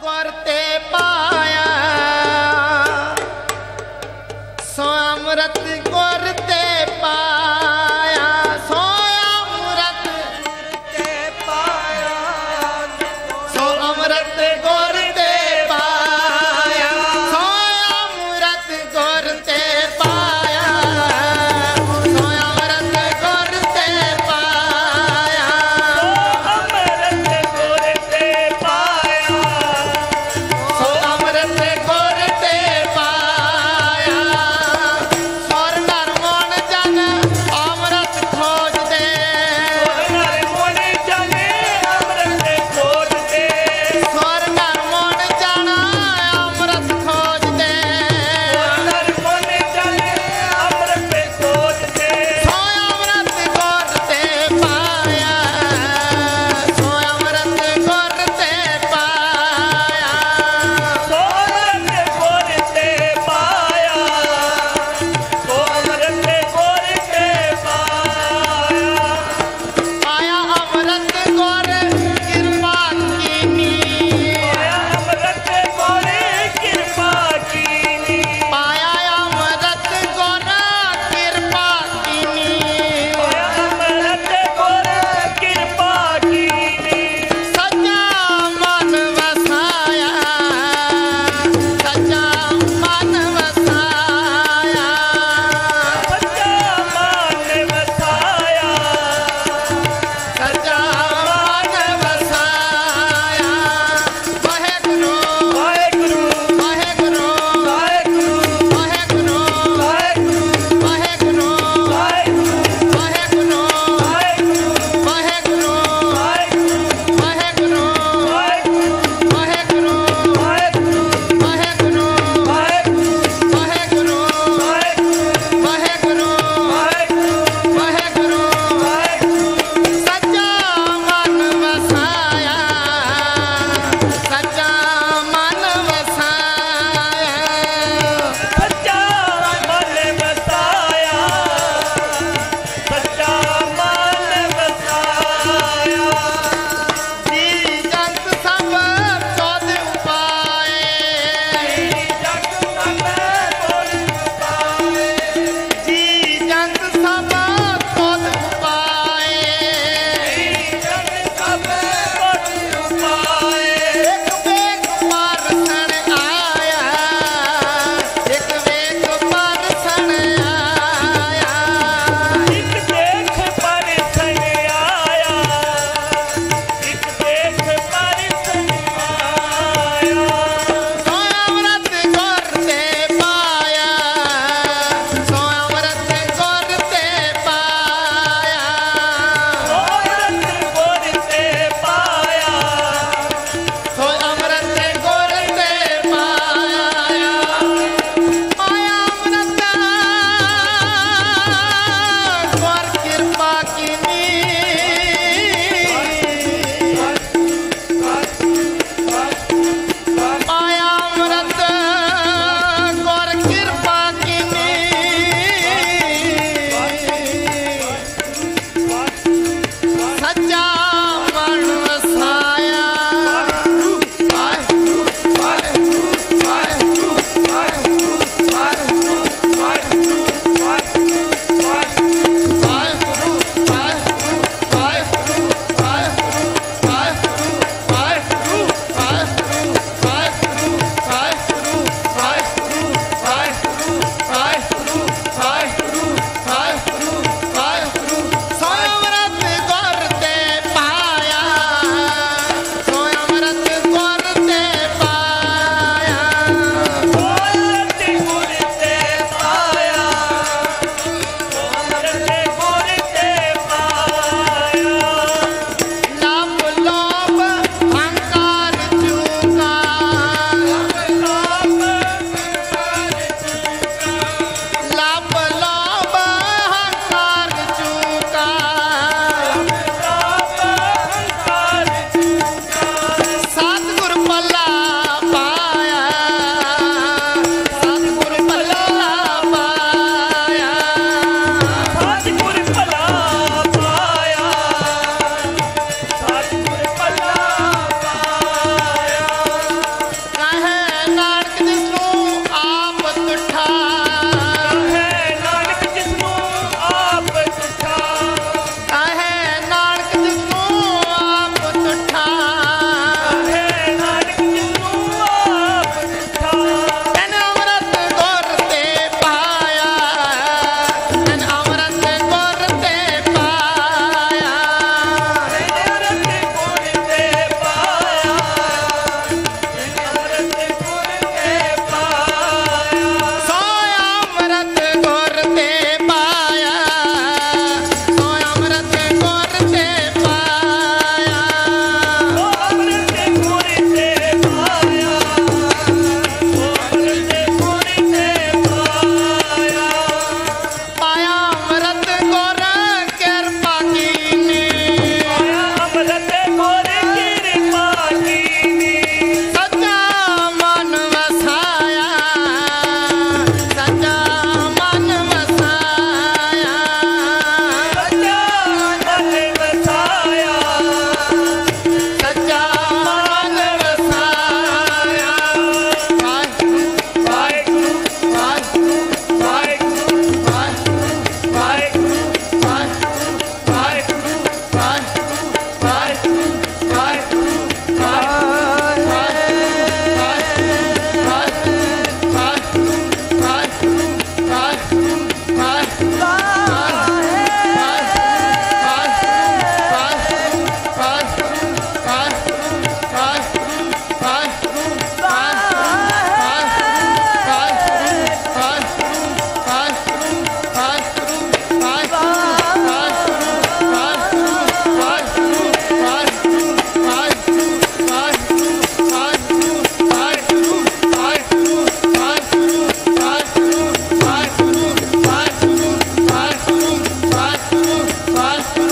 corte yeah.